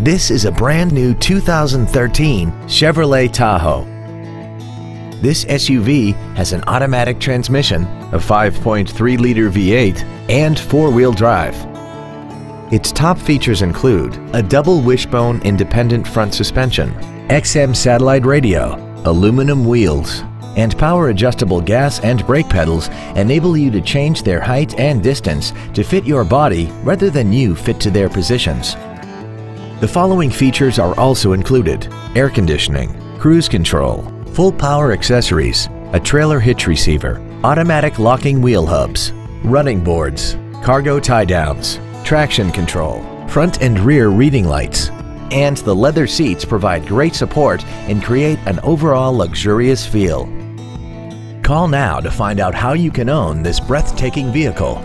This is a brand new 2013 Chevrolet Tahoe. This SUV has an automatic transmission, a 5.3-liter V8, and four-wheel drive. Its top features include a double wishbone independent front suspension, XM satellite radio, aluminum wheels, and power adjustable gas and brake pedals enable you to change their height and distance to fit your body rather than you fit to their positions. The following features are also included air conditioning, cruise control, full power accessories, a trailer hitch receiver, automatic locking wheel hubs, running boards, cargo tie downs, traction control, front and rear reading lights, and the leather seats provide great support and create an overall luxurious feel. Call now to find out how you can own this breathtaking vehicle.